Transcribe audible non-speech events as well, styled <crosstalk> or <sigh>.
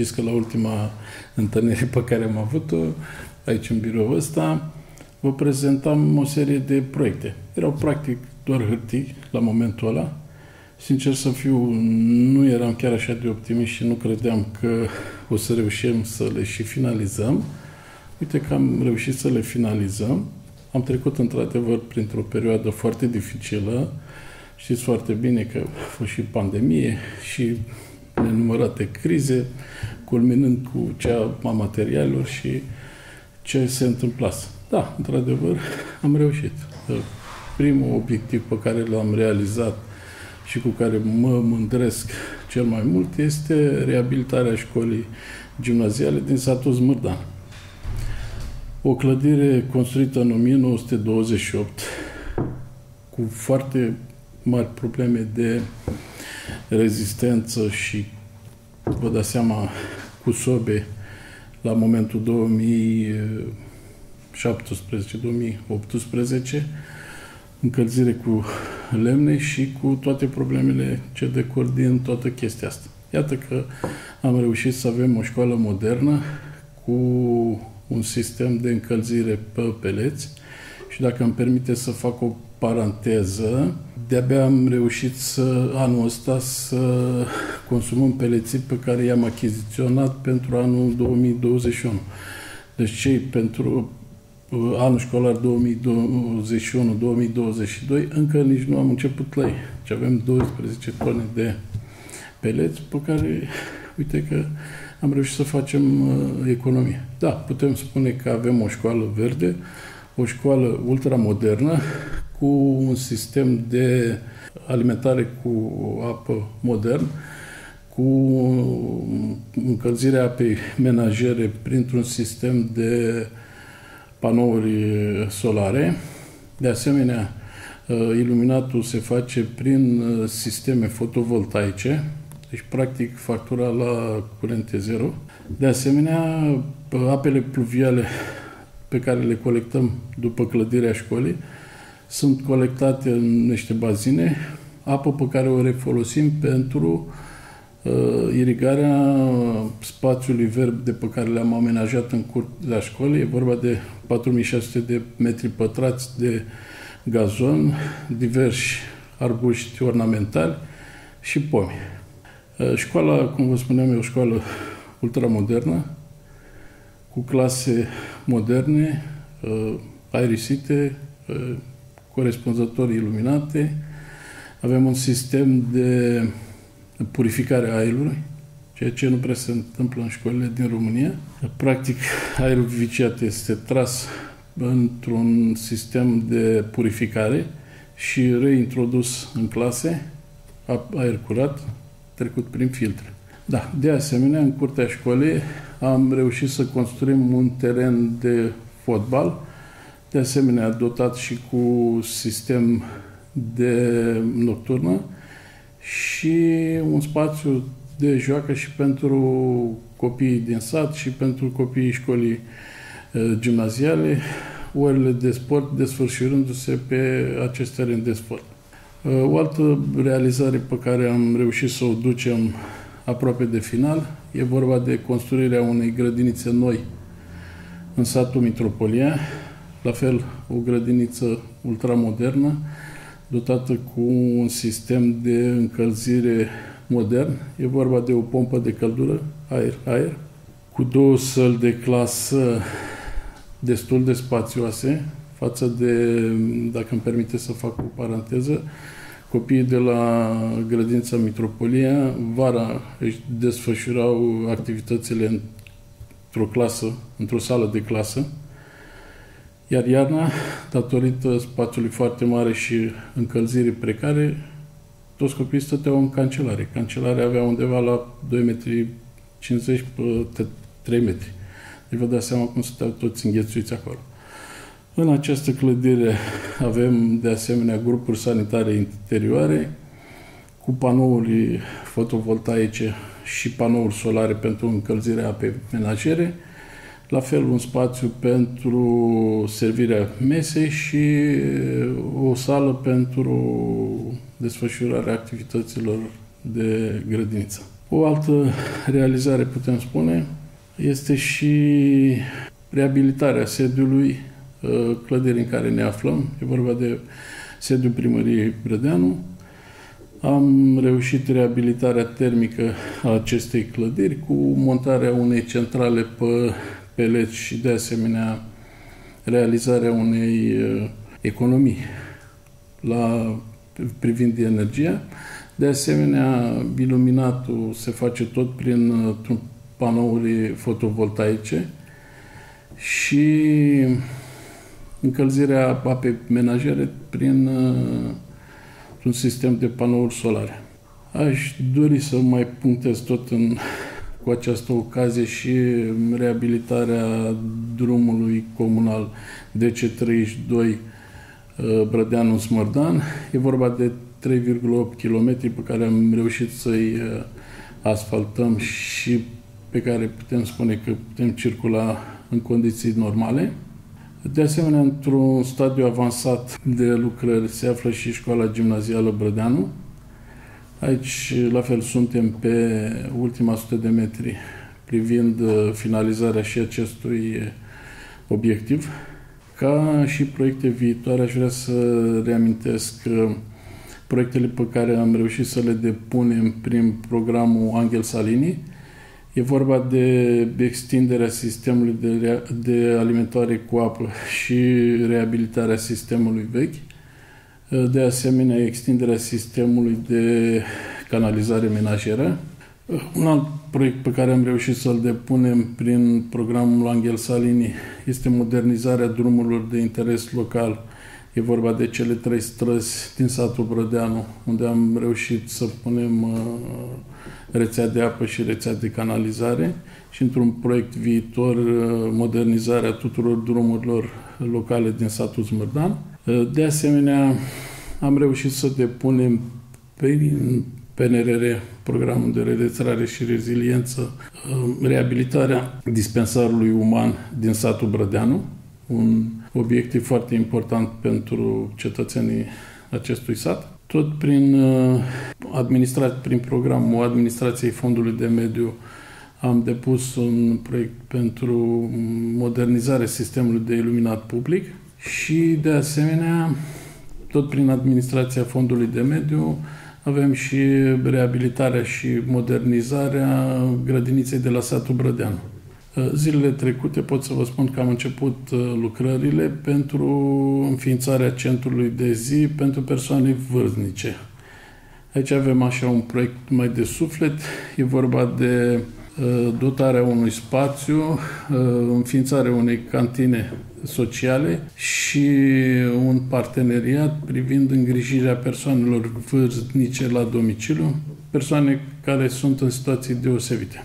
Știți că la ultima întâlnire pe care am avut-o, aici în biroul ăsta, vă prezentam o serie de proiecte. Erau practic doar hârtii la momentul ăla. Sincer să fiu, nu eram chiar așa de optimist și nu credeam că o să reușim să le și finalizăm. Uite că am reușit să le finalizăm. Am trecut într-adevăr printr-o perioadă foarte dificilă. Știți foarte bine că a fost și pandemie și nenumărate crize, culminând cu cea a materialelor și ce se întâmplase. Da, într-adevăr, <laughs> am reușit. Primul obiectiv pe care l-am realizat și cu care mă mândresc cel mai mult este reabilitarea școlii gimnaziale din satul Zmârdan. O clădire construită în 1928 cu foarte mari probleme de rezistență și vă dați seama cu sobe la momentul 2017-2018, încălzire cu lemne și cu toate problemele ce decor din toată chestia asta. Iată că am reușit să avem o școală modernă cu un sistem de încălzire pe peleți și dacă îmi permite să fac o paranteză, de-abia am reușit să anul ăsta să consumăm peleții pe care i-am achiziționat pentru anul 2021. Deci cei pentru uh, anul școlar 2021-2022 încă nici nu am început la ei. Deci avem 12 tone de peleți pe care, uite că am reușit să facem uh, economie. Da, putem spune că avem o școală verde, o școală ultramodernă, cu un sistem de alimentare cu apă modern, cu încălzirea apei menajere printr-un sistem de panouri solare. De asemenea, iluminatul se face prin sisteme fotovoltaice, deci practic factura la curente zero. De asemenea, apele pluviale pe care le colectăm după clădirea școlii sunt colectate în niște bazine, apă pe care o refolosim pentru uh, irigarea spațiului verde de pe care le-am amenajat în curtea școlii. E vorba de 4600 de metri pătrați de gazon, diversi arbuști ornamentali și pomi. Uh, școala, cum vă spuneam, e o școală ultramodernă, cu clase moderne, uh, aerisite, uh, corespunzător iluminate. Avem un sistem de purificare a aerului, ceea ce nu prea se întâmplă în școlile din România. Practic, aerul viciat este tras într-un sistem de purificare și reintrodus în clase, aer curat, trecut prin filtre. Da, de asemenea, în curtea școlii am reușit să construim un teren de fotbal de asemenea dotat și cu sistem de nocturnă și un spațiu de joacă și pentru copiii din sat și pentru copiii școlii uh, gimnaziale, orele de sport desfășurându-se pe acest teren de sport. Uh, o altă realizare pe care am reușit să o ducem aproape de final e vorba de construirea unei grădinițe noi în satul Mitropolia, la fel, o grădiniță ultramodernă, dotată cu un sistem de încălzire modern. E vorba de o pompă de căldură, aer-aer, cu două săli de clasă destul de spațioase, față de, dacă îmi permite să fac o paranteză, copiii de la grădința Mitropolia, vara își desfășurau activitățile într-o clasă, într-o sală de clasă, iar iarna, datorită spațiului foarte mare și încălzirii precare, toți copiii stăteau în cancelare. Cancelarea avea undeva la 2 metri 50 pe 3 metri. Deci vă dați seama cum stăteau toți înghețuiți acolo. În această clădire avem de asemenea grupuri sanitare interioare cu panouri fotovoltaice și panouri solare pentru încălzirea apei menajere, la fel un spațiu pentru servirea mesei și o sală pentru desfășurarea activităților de grădiniță. O altă realizare, putem spune, este și reabilitarea sediului uh, clădirii în care ne aflăm. E vorba de sediul primăriei Brădeanu. Am reușit reabilitarea termică a acestei clădiri cu montarea unei centrale pe peleți și de asemenea realizarea unei uh, economii la, privind energia. De asemenea, iluminatul se face tot prin uh, panouri fotovoltaice și încălzirea apei menajere prin uh, un sistem de panouri solare. Aș dori să mai punctez tot în, cu această ocazie și reabilitarea drumului comunal DC32 uh, Brădeanu-Smărdan. E vorba de 3,8 km pe care am reușit să-i uh, asfaltăm și pe care putem spune că putem circula în condiții normale. De asemenea, într-un stadiu avansat de lucrări se află și școala gimnazială Brădeanu. Aici, la fel, suntem pe ultima sută de metri privind uh, finalizarea și acestui obiectiv. Ca și proiecte viitoare, aș vrea să reamintesc că proiectele pe care am reușit să le depunem prin programul Angel Salini, E vorba de extinderea sistemului de, de alimentare cu apă și reabilitarea sistemului vechi. De asemenea, extinderea sistemului de canalizare menajeră. Un alt proiect pe care am reușit să-l depunem prin programul Angel Salini este modernizarea drumurilor de interes local. E vorba de cele trei străzi din satul Brădeanu, unde am reușit să punem uh, rețea de apă și rețea de canalizare și într-un proiect viitor uh, modernizarea tuturor drumurilor locale din satul Zmărdan. Uh, de asemenea, am reușit să depunem pe PNRR, programul de redețrare și reziliență, uh, reabilitarea dispensarului uman din satul Brădeanu, un obiectiv foarte important pentru cetățenii acestui sat. Tot prin, uh, administrat, prin programul administrației Fondului de Mediu am depus un proiect pentru modernizarea sistemului de iluminat public și, de asemenea, tot prin administrația Fondului de Mediu avem și reabilitarea și modernizarea grădiniței de la satul Brădeanu. Uh, zilele trecute pot să vă spun că am început uh, lucrările pentru înființarea centrului de zi pentru persoane vârstnice. Aici avem așa un proiect mai de suflet. E vorba de uh, dotarea unui spațiu, înființarea unei cantine sociale și un parteneriat privind îngrijirea persoanelor vârstnice la domiciliu, persoane care sunt în situații deosebite.